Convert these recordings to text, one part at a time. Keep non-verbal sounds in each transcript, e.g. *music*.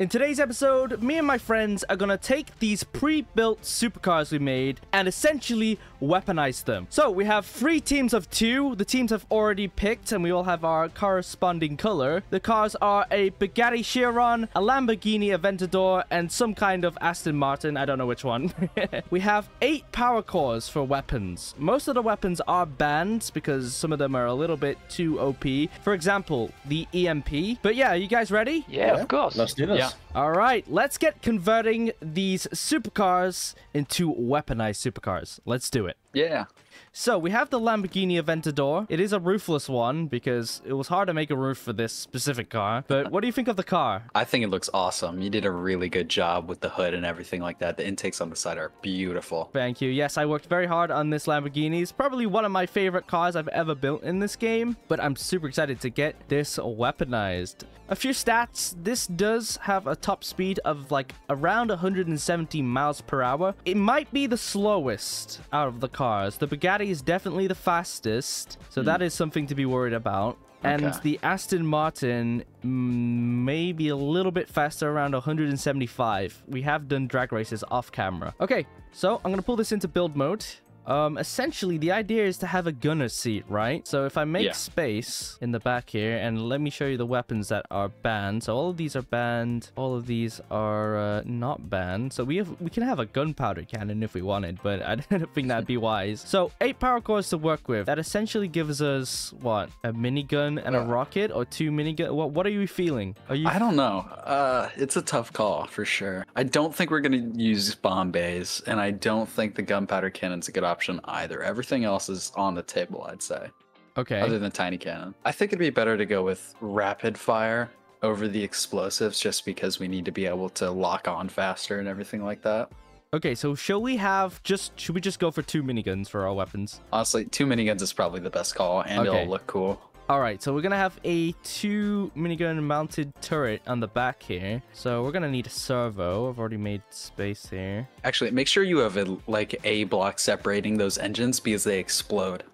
In today's episode, me and my friends are gonna take these pre-built supercars we made and essentially weaponize them. So we have three teams of two. The teams have already picked and we all have our corresponding color. The cars are a Bugatti Chiron, a Lamborghini Aventador, and some kind of Aston Martin. I don't know which one. *laughs* we have eight power cores for weapons. Most of the weapons are banned because some of them are a little bit too OP. For example, the EMP. But yeah, are you guys ready? Yeah, of course. Let's do this. Yeah. All right, let's get converting these supercars into weaponized supercars. Let's do it. Yeah. So we have the Lamborghini Aventador. It is a roofless one because it was hard to make a roof for this specific car. But what do you think of the car? I think it looks awesome. You did a really good job with the hood and everything like that. The intakes on the side are beautiful. Thank you. Yes, I worked very hard on this Lamborghini. It's probably one of my favorite cars I've ever built in this game, but I'm super excited to get this weaponized. A few stats. This does have a top speed of like around 170 miles per hour. It might be the slowest out of the cars. The Bugatti is definitely the fastest, so that is something to be worried about. And Okay. the Aston Martin mm, may be a little bit faster, around 175. We have done drag races off camera. Okay, so I'm gonna pull this into build mode. Um, essentially, the idea is to have a gunner seat, right? So if I make Yeah. space in the back here, and let me show you the weapons that are banned. So all of these are banned. All of these are uh, not banned. So we have we can have a gunpowder cannon if we wanted, but I *laughs* don't think that'd be wise. So eight power cores to work with. That essentially gives us what a minigun and a Uh. rocket, or two minigun. What what are you feeling? Are you? I don't know. Uh, it's a tough call for sure. I don't think we're gonna use bomb bays, and I don't think the gunpowder cannon's a good option either. Everything else is on the table, I'd say, okay. other than tiny cannon. I think it'd be better to go with rapid fire over the explosives, just because we need to be able to lock on faster and everything like that. Okay. So shall we have just? Should we just go for two miniguns for our weapons? Honestly, two miniguns is probably the best call, and Okay. it'll look cool. All right, so we're gonna have a two minigun mounted turret on the back here. So we're gonna need a servo. I've already made space here. Actually, make sure you have a, like a block separating those engines because they explode,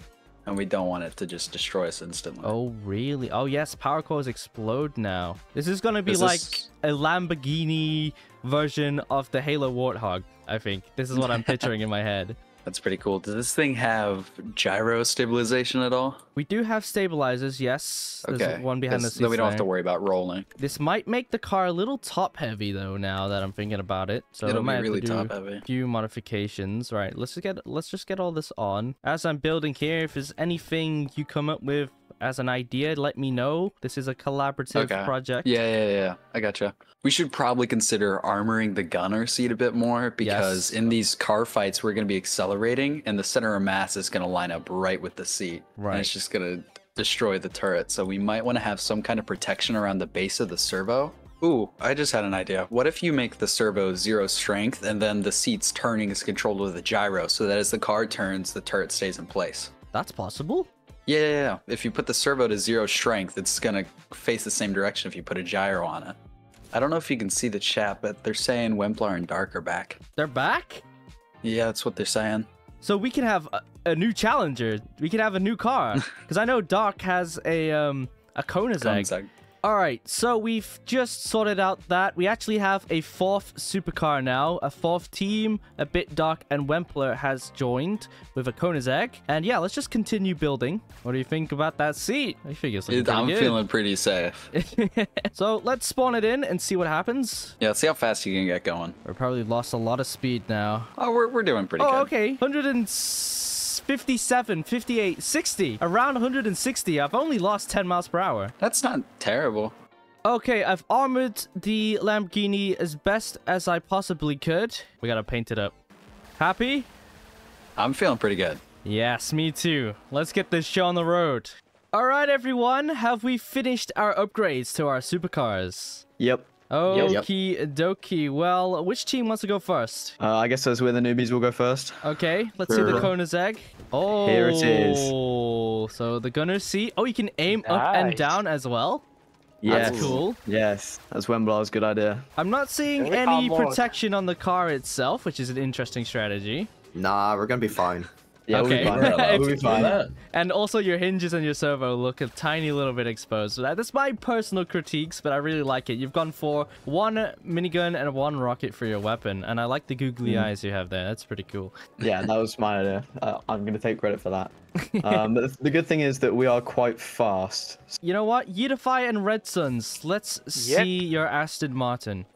and we don't want it to just destroy us instantly. Oh, really? Oh, yes, power cores explode now. This is gonna be Is like this- a Lamborghini version of the Halo Warthog. I think this is what I'm picturing in my *laughs* head. That's pretty cool. Does this thing have gyro stabilization at all? We do have stabilizers, yes. There's Okay. one behind the seats Then we don't have to worry about rolling. This might make the car a little top heavy though. Now that I'm thinking about it, so It'll might be have to do- top heavy. few modifications. Right, let's just get let's just get all this on. As I'm building here, if there's anything you come up with as an idea, let me know. This is a collaborative Okay. project. Yeah, yeah, yeah. I gotcha. We should probably consider armoring the gunner seat a bit more because Yes. in these car fights we're going to be accelerating, and the center of mass is going to line up right with the seat. Right. And it's just going to destroy the turret. So we might want to have some kind of protection around the base of the servo. Ooh, I just had an idea. What if you make the servo zero strength and then the seat's turning is controlled with a gyro so that as the car turns, the turret stays in place? That's possible. Yeah, yeah, yeah. If you put the servo to zero strength, it's gonna face the same direction if you put a gyro on it. I don't know if you can see the chat, but they're saying Whemplar and Dark are back. They're back. Yeah, that's what they're saying. So we can have a, a new challenger. We can have a new car *laughs* because I know Doc has a um a Koenigsegg. Koenigsegg. All right, so we've just sorted out that we actually have a fourth supercar now. A fourth team, a BitDarkk, and Whemplar has joined with a Koenigsegg. And yeah, let's just continue building. What do you think about that seat? I think it's looking It- pretty I'm good. feeling pretty safe. *laughs* so let's spawn it in and see what happens. Yeah, see how fast you can get going. We're probably lost a lot of speed now. Oh, we're, we're doing pretty good. Oh, good. okay. 157, 58, 60. Around 160. I've only lost 10 miles per hour. That's not terrible. Okay, I've armored the Lamborghini as best as I possibly could. We gotta paint it up. Happy? I'm feeling pretty good. Yes, me too. Let's get this show on the road. Alright, everyone. Have we finished our upgrades to our supercars? Yep. Okie dokie. Well, which team wants to go first? Uh, I guess as we're the newbies, we'll go first. Okay, let's see the Sure. Koenigsegg. Oh, Here it is. So the gunner's seat. Oh, you can aim up and down as well. Yes. That's cool. Yes. That's Whemplar's good idea. I'm not seeing any Oh, protection on the car itself, which is an interesting strategy. Nah, we're gonna be fine. Yeah, we'll be Okay. fine. We're allowed We'll be fine. that. And also your hinges and your servo look a tiny little bit exposed. So That's my personal critiques, but I really like it. You've gone for one minigun and one rocket for your weapon, and I like the googly eyes you have there. That's pretty cool. Yeah, that was my idea. Uh, I'm going to take credit for that. *laughs* Um, but the- the good thing is that we are quite fast. You know what? Yeetify and Redsuns. Let's Yep. see your Aston Martin.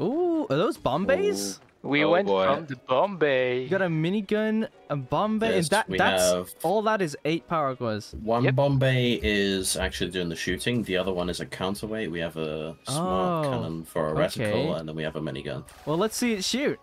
Ooh, are those bomb bays? We Oh, went boy. from the bomb bay. You got a minigun, a bomb bay, and Yes, that that's have- all that is eight power cores. One Yep. bomb bay is actually doing the shooting. The other one is a counterweight. We have a smart Oh, cannon for a okay. reticle, and then we have a minigun. Well, let's see it shoot.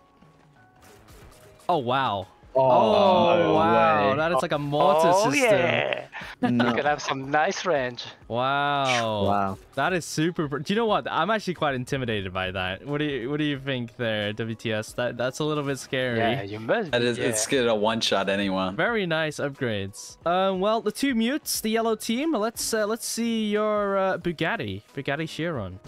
Oh wow. Oh, Oh, no wow, way. that is like a mortar oh system. yeah, No. you can have some nice range. Wow. Wow. That is super. Do you know what? I'm actually quite intimidated by that. What do you What do you think there, WTS? That that's a little bit scary. Yeah, you must. That be, is, yeah. it's gonna one shot anyone. Very nice upgrades. Um, well, the two mutes, the yellow team. Let's uh, let's see your uh, Bugatti, Bugatti Chiron.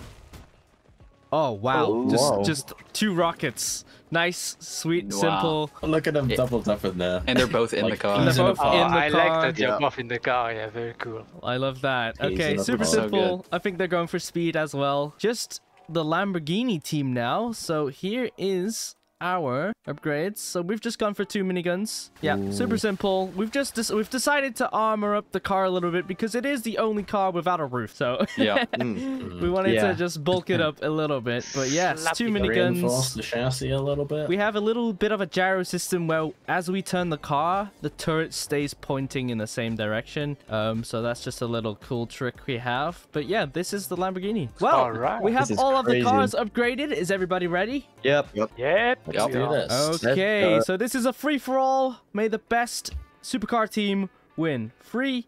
Oh wow, Oh, just wow. just two rockets. Nice, sweet, Wow. simple. Look at them doubled up in there. And they're both in the Like, car. They're He's in a both Oh, in the I car. like that you're Yeah. both in the car. Yeah, very cool. I love that. He's Okay, super car. So simple. I think they're going for speed as well. Just the Lamborghini team now. So here is our upgrades. So we've just gone for two miniguns. Yeah, super simple. We've just des- we've decided to armor up the car a little bit because it is the only car without a roof. So Yeah. *laughs* we wanted Yeah. to just bulk it up a little bit. But yes, Slap two it. Reinforce miniguns. the chassis a little bit. We have a little bit of a gyro system where as we turn the car, the turret stays pointing in the same direction. Um, so that's just a little cool trick we have. But yeah, this is the Lamborghini. Well, Alright. we have This is all of the cars upgraded. Is everybody ready? Yep. Yeah. Let's Yep. do this. Okay, go. so this is a free for all. May the best supercar team win. Three,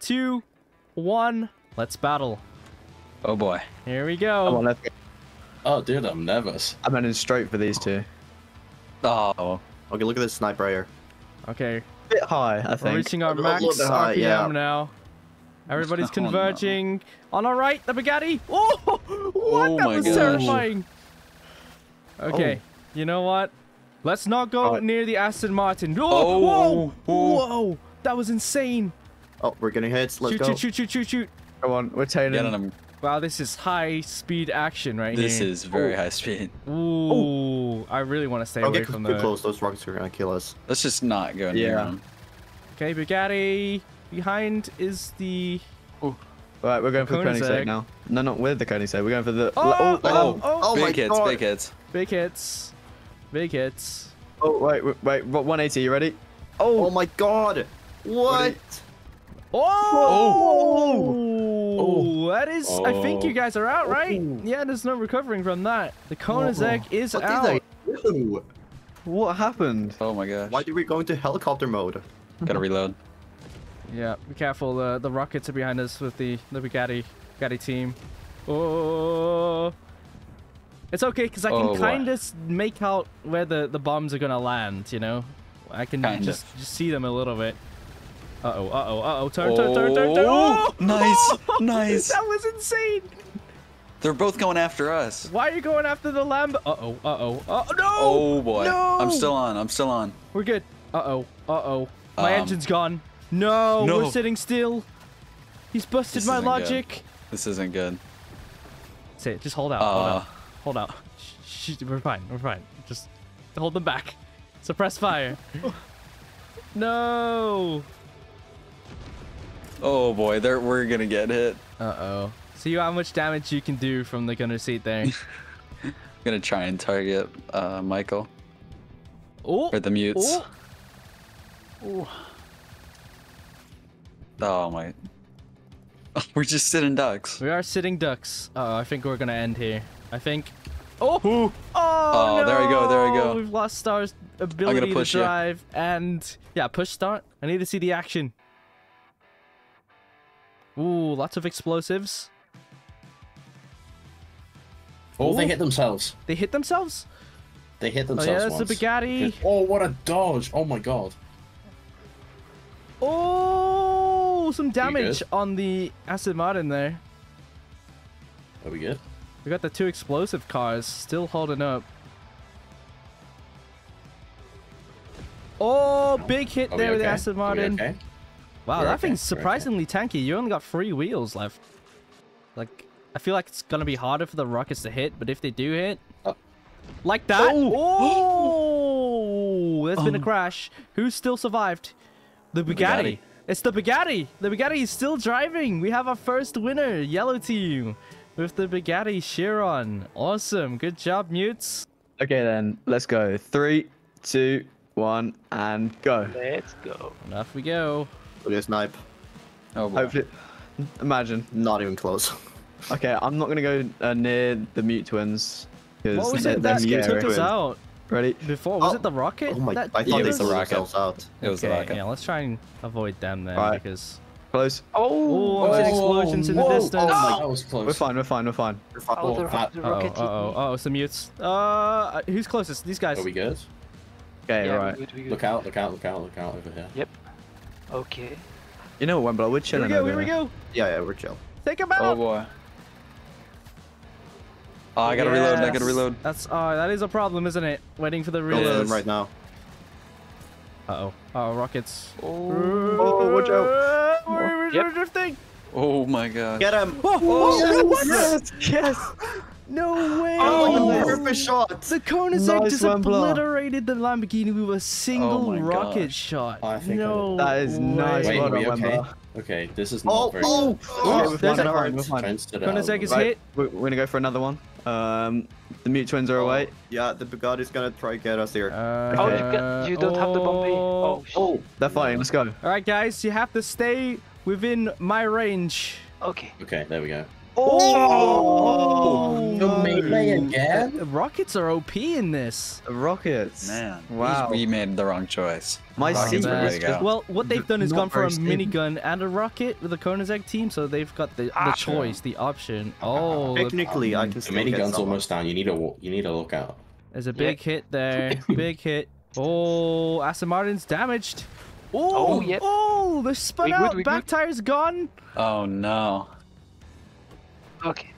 two, one. Let's battle. Oh boy. Here we Come on, go. let's go. Oh, dude, I'm nervous. I'm heading straight for these two. Oh. Okay, look at this sniper right here. Okay, bit high, I we're think. reaching our max bit high, RPM yeah. now. Everybody's Oh, converging. On our right, the Bugatti. Oh, *laughs* what? Oh that my was gosh. terrifying. Okay, oh. You know what? Let's not go Alright. near the Aston Martin. Oh, Oh, whoa, oh. whoa, that was insane. Oh, we're getting hits. Let's shoot, go. shoot, shoot, shoot, shoot, shoot. Come on, we're tailing. Getting them. Wow, this is high speed action right here. This is very high speed. Ooh, I really want to stay Don't away get from too the. close. Those rockets are gonna kill us. Let's just not go near Yeah. them. Okay, Bugatti. Behind is the. Right, we're going for the Koenigsegg. Koenigsegg now. No, not with the Koenigsegg. We're going for the. Oh, oh, oh, oh, Oh my big hits, God. big hits. Big hits. Big hits. oh, wait, wait, wait, 180. You ready? Oh Oh, my god! What? Oh! oh! Oh. That is. I think you Oh. guys are out, right? Oh. Yeah, there's no recovering from that. The Koenigsegg oh, is What did out. they do? what happened? Oh my gosh. Why did we go into helicopter mode? Gotta reload. Yeah, be careful. The the rockets are behind us with the the Bugatti Bugatti team. Oh. It's okay because I can Oh, kind of make out where the the bombs are gonna land. You know, I can Kind just, of. just see them a little bit. Uh oh, uh oh, uh oh! Turn, turn, turn, turn, turn! Oh, Oh! nice, *laughs* nice. that was insane. They're both going after us. Why are you going after the lamb? Uh oh, uh oh, uh oh! No! Oh boy. No! I'm still on. I'm still on. We're good. Uh oh, uh oh. My Um, engine's gone. No, we're sitting still. He's busted my isn't good. logic. This isn't good. Say it. Just hold out. hold Uh, out. Hold out. Shh, shh, we're fine. We're fine. Just hold them back. Suppress fire. *laughs* no. Oh boy, they're, we're gonna get hit. Uh oh. See how much damage you can do from the gunner seat there. *laughs* I'm gonna try and target uh, Michael oh. or the mutes. Oh. Oh my. *laughs* We're just sitting ducks. We are sitting ducks. Uh oh. I think we're gonna end here. I think. Oh. Oh. Oh, there we go, there we go. We've lost Star's ability push to you. drive and yeah, push start. I need to see the action. Ooh, lots of explosives. Oh, they hit themselves. They hit themselves. They hit Oh themselves. yeah, that's once. the Bugatti. Oh, what a dodge! Oh my god. Oh, some damage on the Aston Martin there. Are we good? We got the two explosive cars still holding up. Oh, big hit there with the okay? Aston Martin. okay? Wow, We're that okay, thing's surprisingly tanky. You only got three wheels left. Like, I feel like it's gonna be harder for the rockets to hit, but if they do hit, Oh. like that, oh, oh there's been a oh. crash. Who's still survived? The Bugatti. Bugatti. It's the Bugatti. The Bugatti is still driving. We have our first winner, yellow team, with the Bugatti Chiron. Awesome. Good job, mutes. Okay, then let's go. Three, two, one, and go. Let's go. And off we go. Look at snipe. Oh, boy. Hopefully, imagine. Not even close. *laughs* Okay, I'm not gonna go uh, near the mute twins because What was it that scary. took us out Ready? before? Was Oh. it the rocket? Oh my! that I thought it was the rocket. out. It was the Okay, rocket. Yeah, let's try and avoid them then Alright. because. Close. Oh, I'm seeing explosions in the whoa. distance. Oh, Oh, that was close. We're fine. We're fine. We're fine. You're fine. Oh, the, that- the oh, rocket oh, me. oh, some mutes. Uh, who's closest? These guys. Are we good? Okay, Yeah, right. we good, we good. Look out! Look out! Look out! Look out over here. Yep. Okay. You know what, Whemplar? We're Here we chilling go. over Here we go. Yeah, yeah, we're chill. Take him Oh boy. Oh, I gotta reload. I gotta reload. That's uh, that is a problem, isn't it? Waiting for the Go for reload. them right now. Uh Uh, oh. Oh, rockets. Oh, watch out. We're, Yep. we're drifting. Oh my god. Get him! Oh, oh, oh, what? Yes, yes. *laughs* No way. Oh, nice. perfect shot! The Koenigsegg Nice just one, Blah. obliterated the Lamborghini with a single my rocket gosh. shot. I think I no That is nice. Wait, well are we okay? Okay, this is not Oh, very. oh, Okay, oh, we're there's fine. a- We're fine. We're fine. Trying to sit out Koenigsegg is Right, hit. We're, we're gonna go for another one. Um, the mute twins are away. Yeah, the Bugatti's gonna try to get us here. Uh, Oh, you, got, you don't have the bomb bay. Oh, Oh, they're fighting. Let's go. All right, guys, you have to stay within my range. okay. Okay, there we go. Oh, The melee again? The rockets are OP in this. The rockets. Man. we- Wow. We made the wrong choice. My Rockets seat were ready to go. Well, what they've done is Not gone for a minigun and a rocket with the Koenigsegg team, so they've got the, the Ah. choice, the option. Oh, look, Technically, I can The still get minigun's almost down. You need a wa- you need a lookout. there's a big hit there. *laughs* big hit. Oh, Aston Martin's damaged. Oh, Oh, yep. oh, they're spun We good, out. we Back good. tire's gone. Oh no. Okay.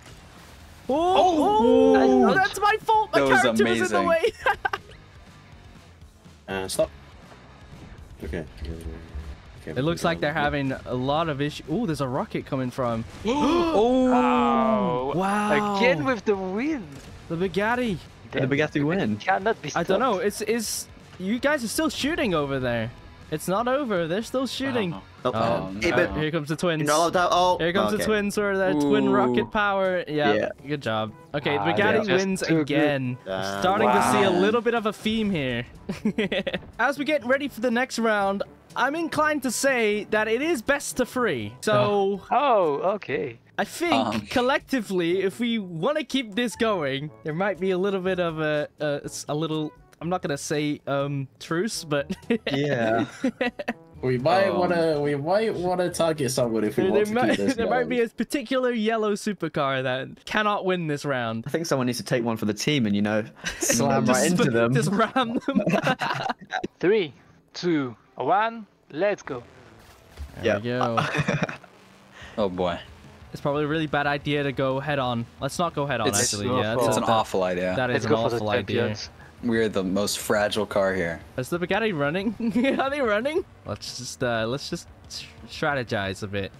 Oh, oh, oh, oh nice oh, that's my fault. My That was character was in the way. And *laughs* uh, stop. Okay. Okay, It looks like they're good. having a lot of issues. Oh, there's a rocket coming from. *gasps* Oh, wow. Again with the win. the Bugatti. Did the Bugatti win? Cannot be I don't know. It's is you guys are still shooting over there. It's not over. They're still shooting. Oh. Nope. Oh, Hey, but Here comes the twins. you're not. Oh, Here comes the twins or the twin rocket power. Yeah, Yeah. good job. Okay, Ah, Bugatti yeah. Wins again. Damn. Starting to see a little bit of a theme here. *laughs* As we get ready for the next round, I'm inclined to say that it is best to free. So *laughs* Oh, okay. I think Um. collectively, if we want to keep this going, there might be a little bit of a a, a little. I'm not gonna say um truce, but Yeah. *laughs* We might Um, wanna we might wanna target someone if we want to might, keep this *laughs* there might be going. a particular yellow supercar that cannot win this round. I think someone needs to take one for the team and you know *laughs* slam right Just- into them. Just ram them. Three, two, one. Let's go. There we go. Oh boy. It's probably a really bad idea to go head on. Let's not go head on, It's- actually. Yeah, go that's It's an that- awful idea. That is Let's an go for the awful idea. champions. We're the most fragile car here. Is the Bugatti running? *laughs* Are they running? Let's just uh, let's just strategize a bit.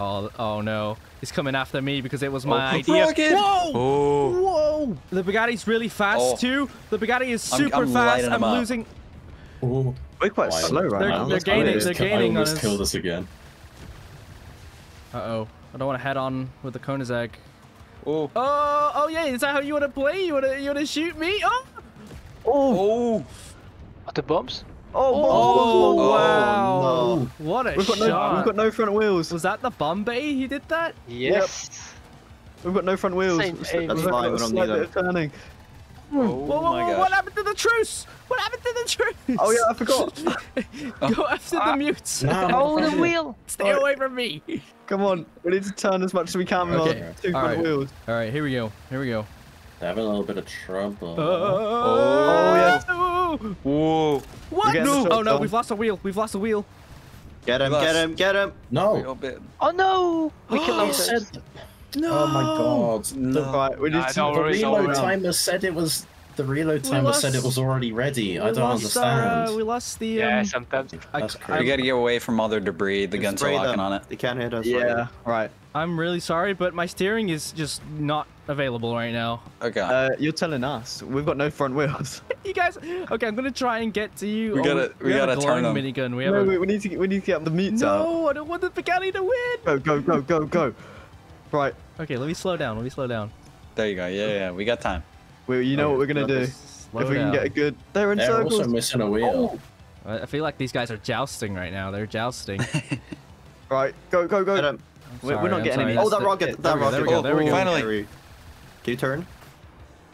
Oh, oh no, he's coming after me because it was my Oh, idea. rocket! Whoa! Oh. Whoa! The Bugatti's really fast Oh. too. The Bugatti is I'm- super I'm fast. I'm up. losing. Ooh. We're quite Why- slow right They're- now. they're Let's gaining- go. I almost, they're gaining I on almost us. killed us again. Uh oh. I don't want to head on with the Koenigsegg. Oh. Oh, oh yeah. Is that how you want to play? You want to you want to shoot me? Oh! Oh. oh. The bombs? Oh, Oh, Oh, wow! no. What a We've got, no, shot! we've got no front wheels. Was that the bomb bay? He did that? Yes. We've got no front wheels. Same aim. That's a fine, we don't slight need turning. Hmm. Oh Whoa, whoa, my whoa, gosh. what happened to the truce? What happened to the truce? Oh yeah, I forgot. *laughs* Go after the ah. mutes. No. Oh, the wheel. Stay away from me. Come on, we need to turn as much as we can Okay, our two all front right. wheels. All right, here we go. Here we go. They're having a little bit of trouble. Oh, yes. Whoa. What? No. Oh no, we've lost a wheel. We've lost a wheel. Get him, get him, get him. no. Oh no. We *gasps* killed You ourselves. said. No. Oh my god. Right, we need to. The worry, reload worry. timer said it was The reload We timer said it was already ready. I don't lost understand. uh, we lost the. Um, Yeah, sometimes. I, That's I, We gotta get away from all their debris. The guns are Spray locking them. on it. They can't hit us. Yeah. Right. I'm really sorry, but my steering is just not available right now. Okay. Uh, you're telling us we've got no front wheels. *laughs* You guys, okay, I'm gonna try and get to you. We Oh, gotta- we have a gotta turn glowing 'em. minigun. We have no, a. we, we need to we need to get the meats out. No, I don't want the Bugatti to win. Go go go go go. Right. Okay, let me slow down. Let me slow down. there you go. Yeah, yeah. We got time. Well, you know what we're gonna do. Slow if we can get a good, they're in They're circles. also missing a wheel. I I feel like these guys are jousting right now. They're jousting. *laughs* Right. Go go go. Get him. We're, Sorry, we're not I'm getting sorry. any. Oh, that the- rocket. there That we go, there rocket. we go, there we Oh, go. finally. Can you turn?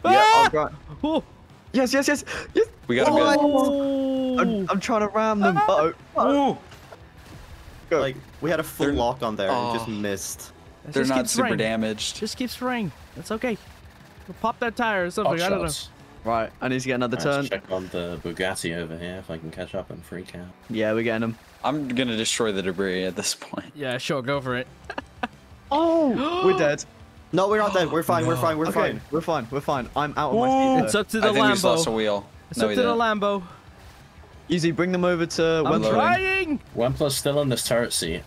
Yeah. Ah! oh, right. Oh, Yes yes yes yes. We gotta Oh, go. oh. I'm, I'm trying to ram them. Uh oh. Go. Like, we had a full They're- lock on there and just Oh. missed. They're just not super spraying. damaged. Just keep spraying. It's okay. We'll pop that tire or something. Hot I don't know. Shots. Right. I need to get another Let's turn. check on the Bugatti over here if I can catch up and freak out. Yeah, we're getting them. I'm gonna destroy the debris at this point. Yeah, sure, go for it. *laughs* Oh, we're dead. *gasps* No, we're not dead. We're fine. We're fine. We're okay, fine. we're fine. We're fine. I'm out of my Ooh. seat. It's up to the I think we just lost a wheel. It's no, up to the didn't. Lambo. Easy, bring them over to I'm Unloading. Whemplar. trying. Whemplar's still in this turret seat.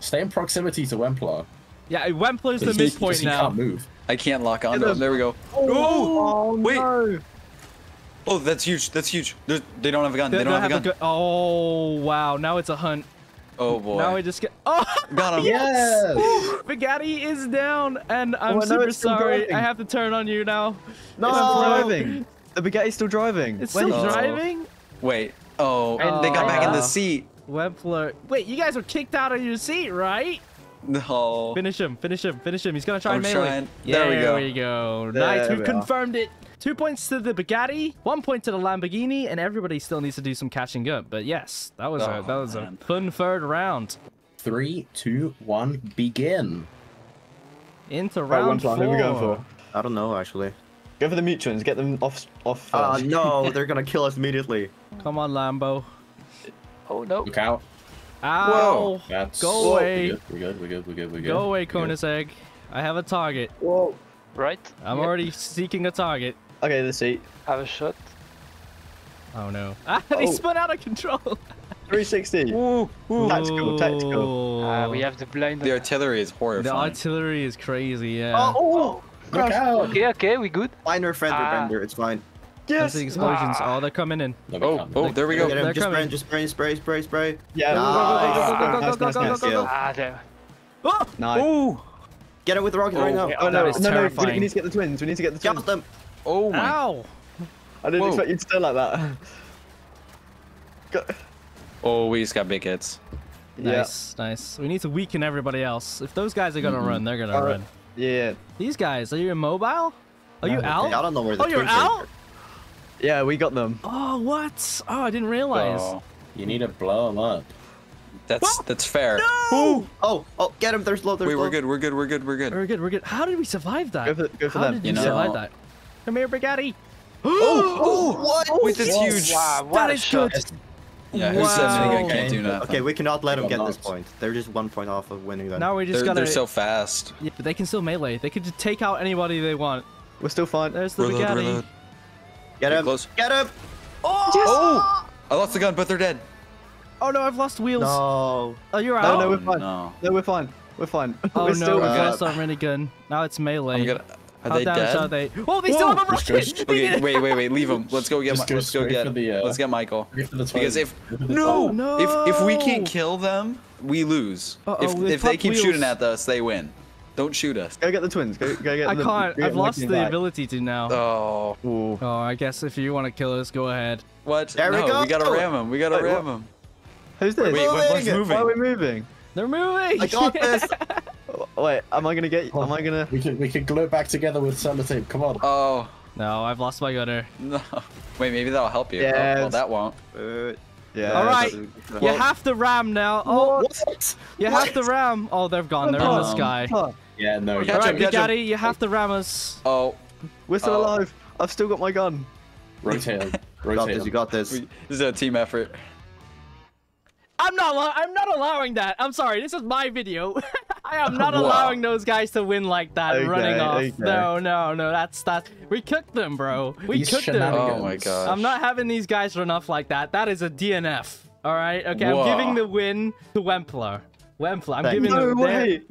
Stay in proximity to Whemplar. Yeah, Whemplar's the Because he- midpoint because he now. can't move. I can't lock on. Get Oh, him. there we go. Oh, wait. no. Oh, that's huge. That's huge. They're, they don't have a gun. They, They don't have a gun. gu- Oh wow! Now it's a hunt. Oh boy. Now we just get. Oh, *laughs* Got him. Yes! *gasps* Bugatti is down, and I'm Oh, super sorry. driving. I have to turn on you now. No, It's it's still driving. The Bugatti's still driving. It's still Oh. driving. Wait. Oh, And they got back in uh, the seat. Whemplar. Wait, you guys were kicked out of your seat, right? No. Finish him. Finish him. Finish him. He's gonna try I'm melee. trying. There we There go. we go. There nice. We've we are. confirmed it. Two points to the Bugatti, one point to the Lamborghini, and everybody still needs to do some catching up. But yes, that was a Oh, that was man. a fun third round. Three, two, one, begin. Into Right, round one plan. Who are we going four. for? I don't know, actually. Go for the Mutuans. Get them off. Off. Ah, no. *laughs* They're gonna kill us immediately. Come on, Lambo. Oh no. Look out. Ow! That's Go away. We're good. We're good. We're good. We're good. Go away, We're good. Koenigsegg. I have a target. Whoa. Right. I'm Yep. already seeking a target. Okay, let's see. Have a shot. Oh no. *laughs* Ah, he Oh. spun out of control. *laughs* 360. Ooh, ooh. Tactical, tactical. Uh, we have the blind. The artillery is horrible. The artillery is crazy, yeah. Oh, Look out. Okay, okay, we good. Minor fender Ah. bender. It's fine. Yes. There's the explosions. Ah. Oh, they're coming in. No, we oh, can't. oh, there we Get go. him. They're Just spray, coming. just spray, spray, spray, spray. Yeah. Nice. Nice, nice, nice. go. Ah, there. Oh! Nice. Ooh. Get it with the rocket right now. yeah. Oh no, That is no, no, we- we terrifying. need to get the twins. We need to get the twins. Got them. Oh my. Ow! I didn't Whoa. expect you to stay like that. Go- Oh, we just got big hits. Nice, nice. We need to weaken everybody else. If those guys are gonna run, they're gonna Alright. run. Yeah. These guys, are you immobile? Are you Okay, out? I don't know where the Oh, you're twins are. Out? Yeah, we got them. Oh, what? Oh, I didn't realize. Oh, You need to blow them up. that's that's fair. No! Oh, oh, get him. They're slow. They're Wait, we're good. We're good. We're good. We're good. We're good, we're good. How did we survive that? Go for, go for How them. did you, You know- survive that? Come here, Brigatti. *gasps* Oh, oh, What? Oh, Wait, that's huge. Wow, what That shot. good. Yeah, who said Wow. minigun can't do nothing? Okay, we cannot let them Got get this point. They're just one point off of winning then. Now we just They're, gotta. they're so fast. Yeah, but they can still melee. They could just take out anybody they want. We're still fine. There's the Reload, Bugatti. reload. Get him. Close. Get him. Oh! I lost the gun, but they're dead. Oh no, I've lost wheels. No. Oh, you're No, out. no, Oh, we're fine. no. No, we're fine. We're fine. *laughs* Oh we're no, still we uh, lost our minigun. Now it's melee. I'm gonna. Are How they dead? are they? Oh, they still have a Just go rocket. Okay, wait, wait, wait. Leave them. *laughs* Let's go get. Just go let's go get. the, uh, Let's get Michael. Wait for the Because if Wait for the no, if if we can't kill them, we lose. Uh-oh, if they if they keep wheels. shooting at us, they win. Don't shoot us. Go get the twins. Go, go get I them. can't. Go get I've lost the back. ability to now. Oh, Ooh. Oh, I guess if you want to kill us, go ahead. what? There we no, go. we gotta ram him. We gotta Wait, ram what? him. Who's this? Wait, what- what's Moving. Why are we moving? They're moving. I got this. *laughs* Wait, am I gonna get? Am I gonna? We can we can glue it back together with sellotape. Come on. Oh no, I've lost my gunner. no. *laughs* Wait, maybe that'll help you. Oh, well, that won't. Uh, Yeah. All right. that's- You have to ram now. Oh, What? you have to ram. Oh, they're gone. They're in the sky. Huh. Yeah, no. Catch Yeah. All right, him, catch him. You have to ram us. Oh, We're still Oh. alive. I've still got my gun. Rotate them. You *laughs* got this. them. You got this. we, this is a team effort. I'm not. I'm not allowing that. I'm sorry. This is my video. *laughs* I am not Wow. allowing those guys to win like that, Okay, running off. okay. No, no, no. That's that. We cooked them, bro. We These cooked them. Oh my gosh. I'm not having these guys run off like that. That is a DNF. All right. Okay. Whoa. I'm giving the win to Whemplar. Whemplar. I'm Thank giving No the way.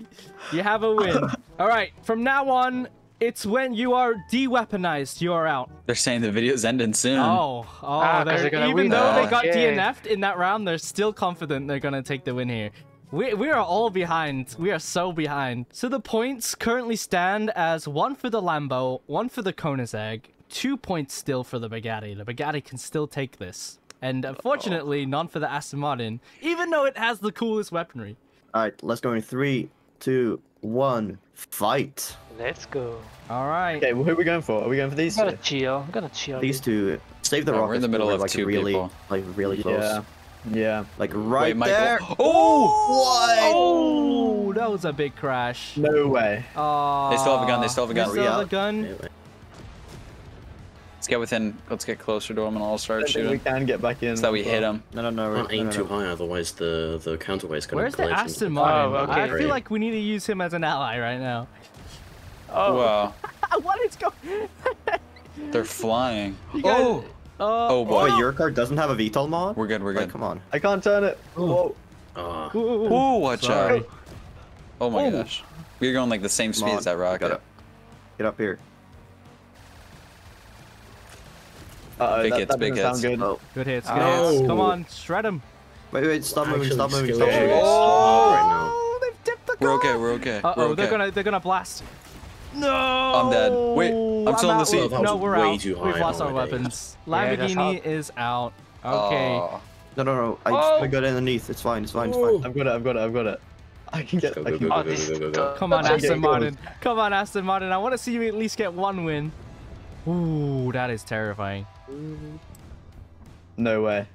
You have a win. *laughs* All right. From now on, it's when you are de-weaponized. You are out. They're saying the video's ending soon. Oh, oh. Ah, 'cause they're- they're even win though they got Yeah. DNF'd in that round, they're still confident they're gonna take the win here. We, we are all behind. We are so behind. So the points currently stand as one for the Lambo, one for the Koenigsegg, two points still for the Bugatti. The Bugatti can still take this. And unfortunately, none for the Aston Martin, even though it has the coolest weaponry. All right, let's go in three, two, one, fight. Let's go. All right. Okay, well, who are we going for? Are we going for these I'm gonna two? chill. I'm gonna chill. These two save the Oh, we're in the middle of like two really, people. like really close. Yeah. Yeah. Like right Michael. there. Oh! What? Oh, that was a big crash. No way. Oh, They still have a gun, they still have a gun. They Still have a gun. Anyway, Let's get within. Let's get closer to him and I'll start don't we can get back in. So that we hit him. No, no, no. can't aim no, too no. high, otherwise the the counterweight's gonna. Where's the Aston Martin? Oh, okay. I feel like we need to use him as an ally right now. Oh, Wow. *laughs* what is going? *laughs* They're flying. guys- Oh! Oh, Oh boy. Wait, your car doesn't have a VTOL mod? We're good, we're Like, good. come on. I can't turn it. Whoa. Ah, Oh, watch Sorry. out. Oh my Oh. gosh. We're going like the same speed on, as that Get rocket. up. Get up here. Uh-oh, Big that, hits, that big hits. good. Oh, Good hits, good Oh. hits. Come on, shred him. wait, wait, stop moving, stop moving, stop moving. Oh, right. Oh, they've dipped the We're okay, we're okay. Uh we're oh, okay. they're gonna they're gonna blast. No, I'm dead. Wait, I'm still in the out. seat. No, we're out. We've lost our weapons. Yeah, that's Lamborghini is out. Okay. Oh. No, no, no. I Oh. just wanna go underneath. It's fine, it's fine, it's fine. I've got it, I've got it, I've got it. I can get, Go, I go, can go, Oh, go, this go, go, go. Come on, Okay, Aston. Martin. Come on, Aston Martin. I want to see you at least get one win. Ooh, that is terrifying. No way.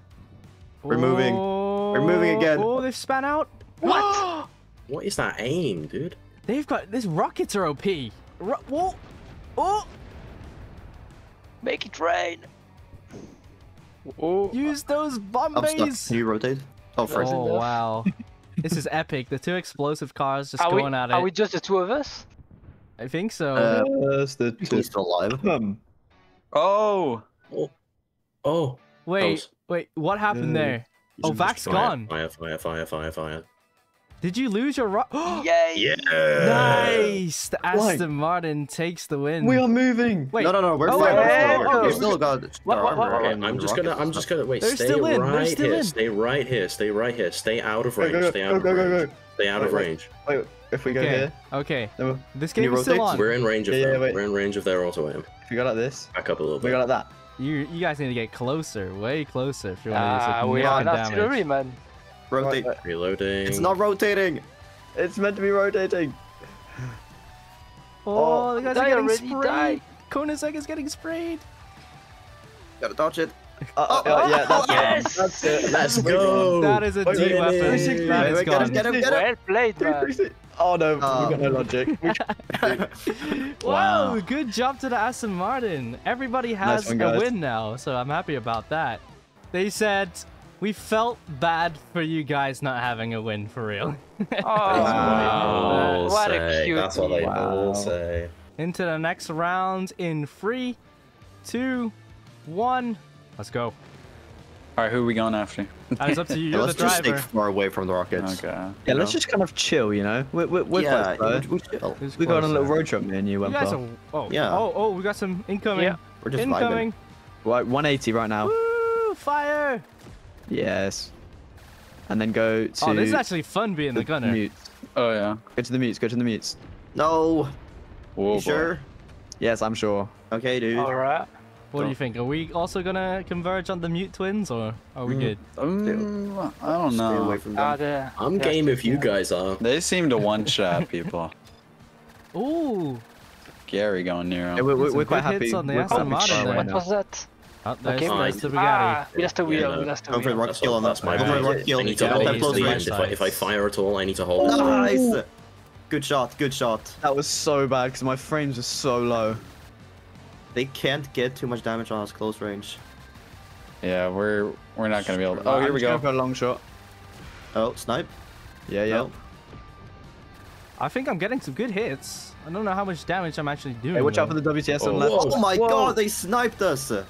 We're moving. We're moving again. Oh, they've span out. What? *gasps* What is that aim, dude? They've got these rockets are OP. Ro- whoa. Oh, Make it rain. Oh, use those I'm stuck. bomb bays. Can you rotate? Oh, first. Oh wow. *laughs* this is epic. The two explosive cars just are we, going at it. are we just the two of us? I think so. Uh, First the He's still alive. Um, Oh! Oh, oh. wait, close. wait. What happened Uh, there? Oh, Vac's fire, gone. Fire, fire, fire, fire, fire. Did you lose your rock? *gasps* Yay! Yeah. Nice. The Like- Aston Martin takes the win. we are moving. Wait. No, no, no. We're Oh, fine. wait, we're wait, fine. We wait. still got. What, what, what, what? Okay, I'm just gonna, I'm just gonna wait. They're stay still in, they're right still here. in. Stay right here. Stay right here. Stay out of range. go, go, stay out go, of go, go, range. go. Stay out Wait, of range. Wait, if we go Okay. here, Okay. no, This Can you game is still on. We're in range of Yeah, yeah, wait. We're in range of their auto aim. if we go like this, Back up a little bit. we bit. go like that. You you guys need to get closer, way closer if you want Ah, to use we are not damage. artillery, man. Rotate. Right, right. Reloading. It's not rotating. It's meant to be rotating. *gasps* Oh, the guys are getting sprayed. died. Koenigsegg is getting sprayed. Gotta dodge it. *laughs* Uh, Oh, uh, yeah, that's yes! it. That's it. Let's go. That is a Wait, D wait, weapon. wait, wait, That wait, is wait, get him, gone. get him, get him. Well played, man. 360. Oh no, Oh. we got no logic. We *laughs* Wow, Wow. good job to the Aston Martin. Everybody has one, a win now, so I'm happy about that. They said we felt bad for you guys not having a win for real. *laughs* Oh, Wow. what a cute That's what they Wow. all say. Into the next round in three, two, one. Let's go. Alright, who are we going after? That is up to you. You're let's the just stay far away from the rockets. Okay. yeah, let's know? just kind of chill, you know. We're, we're, we're yeah, close, we, though. we chill. Who's We go on a little road trip, me and you, You went guys are. Oh, Yeah. Oh, oh, we got some incoming. Yeah. We're just incoming. Right, 180 right now. Woo! Fire! Yes. And then go to Oh, this is actually fun being the the gunner. mutes. Oh yeah. Go to the mutes. Go to the mutes. No. Whoa, you boy. sure? Yes, I'm sure. Okay, dude. All right. What do you think? Are we also gonna converge on the mute twins, or are we Mm. good? Um, I don't Stay away know. from them. the, I'm the game if you guys are. They seem to one-shot people. *laughs* Ooh! Gary going near Yeah, him. we're, we're, we're quite happy. on the we're quite Martin far there. away What was that? Oh, there's, Okay. there's the Bugatti. Ah, that's the Yeah, wheel. no. That's the Go for the wheel. rocket That's kill all- on that. that's my Go for the bad. kill. I need to hold they that it use close to the end. If I, if I fire at all, I need to hold it. Nice. Good shot. Good shot. That was so bad because my frames are so low. They can't get too much damage on us close range. Yeah, we're we're not gonna be able to. Oh, I'm here we just going go. For a long shot. Oh, snipe. Yeah, yeah. No. I think I'm getting some good hits. I don't know how much damage I'm actually doing. Hey, watch out for the WTS on Oh, the left. Oh my Whoa. god, they sniped us. It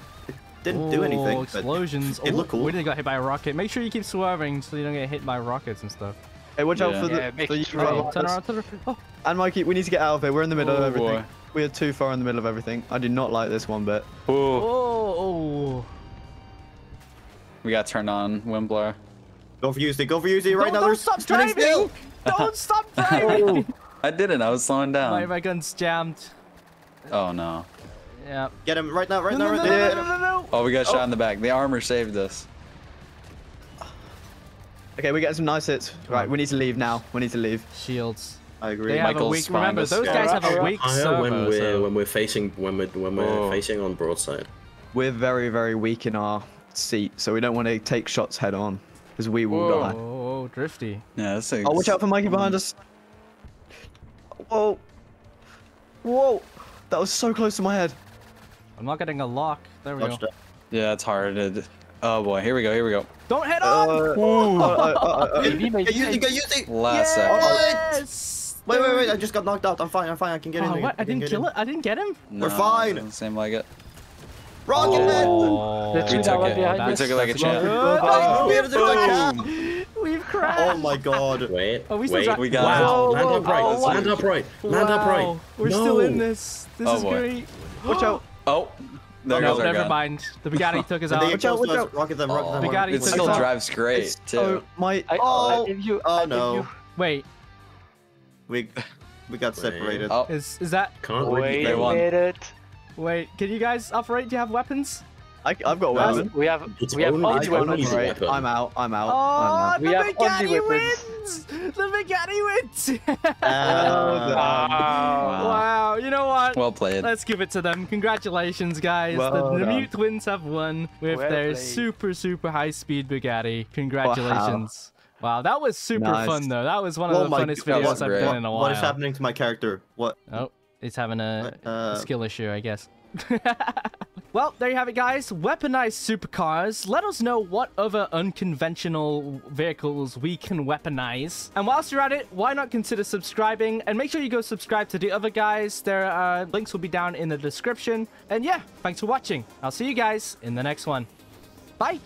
didn't do Oh, anything. but Explosions. It oh, looked cool. We didn't got hit by a rocket. Make sure you keep swerving so you don't get hit by rockets and stuff. Hey, watch out Yeah. for the. Yeah, make for you it right Turn around, turn around. Oh, And Mikey, we need to get out of here. We're in the middle of Oh, everything. boy. We are too far in the middle of everything. I do not like this one bit. Ooh. oh, oh. We got turned on, Whemplar. Go for UC, go for UC right don't, now. don't They're stop standing driving! still. Don't stop *laughs* driving! I didn't. I was slowing my, down. my gun's jammed. Oh no. Yeah. Get him right now, right No, now, no, right no, now. no, Get no, no, no. Oh, we got shot oh. in the back. The armor saved us. *sighs* Okay, we're getting some nice hits. Right, we need to leave now. We need to leave. Shields. I agree. They have a weak. spine Remember, those guys have a weak higher servo. when we're so- when we're facing when we're when we're Oh. facing on broadside. We're very, very weak in our seat, so we don't want to take shots head on, because we will Whoa, die. whoa, drifty. Yeah, this is. Oh, watch out for Mikey behind us. Whoa. Whoa. That was so close to my head. I'm not getting a lock. There we go. It. Yeah, it's hard. to- Oh boy, here we go. Here we go. Don't head Uh, on! uh, uh, uh, uh, Maybe, maybe, Get UC, maybe. get UC. Last second. yes! Wait, wait, wait. I just got knocked out. I'm fine. I'm fine. I can get oh, in Oh, there. what? I can didn't kill in. it. I didn't get him. No, We're fine. doesn't Seem like it. Rocket man! Oh, The We took it. We took it like a That's champ. good. Oh, Oh, there's a cam. We've crashed. Oh my god. Wait, Oh, we still wait. dri- We got Wow. it. Land Whoa, upright. whoa, Land whoa. upright. Land Wow. upright. We're no. still in this. This Oh, is boy. great. *gasps* Watch out. Oh, there no, goes our never gun. mind. The Bugatti *laughs* took us out. they Watch out, close watch out. Rocket them, oh, rocket Oh, them. We it. It still drives great oh, too. so my. Oh, I give you. oh no. Wait, We we got separated. Oh, is is that? Can't Wait They a won. minute. Wait, can you guys operate? Do you have weapons? I, I've got a Well. We have. It's we have only- only it's weapons. Weapon. I'm out. I'm out. Oh, I'm the We have Bugatti only wins! The Bugatti wins! *laughs* Uh, Ah. wow, you know what? well played. Let's give it to them. Congratulations, guys. Well the the. Mute Twins have won with Well their played. super, super high speed Bugatti. Congratulations. Wow, that was super Nice. fun, though. That was one of Oh the my funnest God, videos I've great. done in a while. what is happening to my character? What? Oh, it's having a, Uh, skill issue, I guess. *laughs* well, there you have it, guys. Weaponized supercars. Let us know what other unconventional vehicles we can weaponize. And whilst you're at it, why not consider subscribing? And make sure you go subscribe to the other guys. Their uh, links will be down in the description. And yeah, thanks for watching. I'll see you guys in the next one. Bye.